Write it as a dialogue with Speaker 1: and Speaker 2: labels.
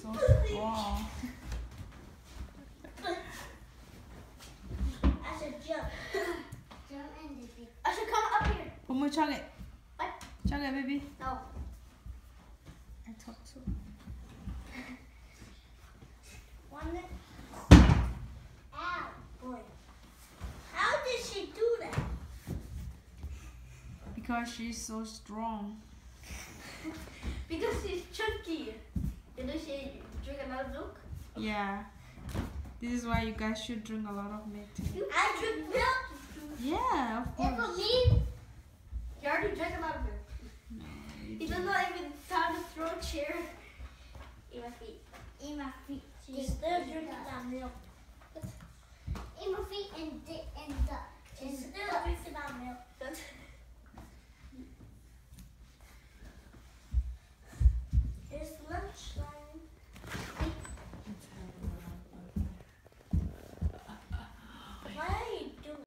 Speaker 1: so strong.
Speaker 2: I should jump. jump in the. I should come up here.
Speaker 1: One more chug it.
Speaker 2: What?
Speaker 1: Chug it, baby.
Speaker 2: No.
Speaker 1: I talk too.
Speaker 2: One. Ow, boy. How did she do that?
Speaker 1: Because she's so strong.
Speaker 2: Because she's chunky. Did she drink a lot of milk?
Speaker 1: Yeah. This is why you guys should drink a lot of milk too.
Speaker 2: I drink milk.
Speaker 1: Yeah, of
Speaker 2: And
Speaker 1: course.
Speaker 2: for me, you already drank a lot of milk.
Speaker 1: No, you
Speaker 2: He
Speaker 1: don't.
Speaker 2: does not even time to throw a chair in my feet. In my feet. She's still drinking that milk. In my feet and the and the. She's still drinking that milk. play?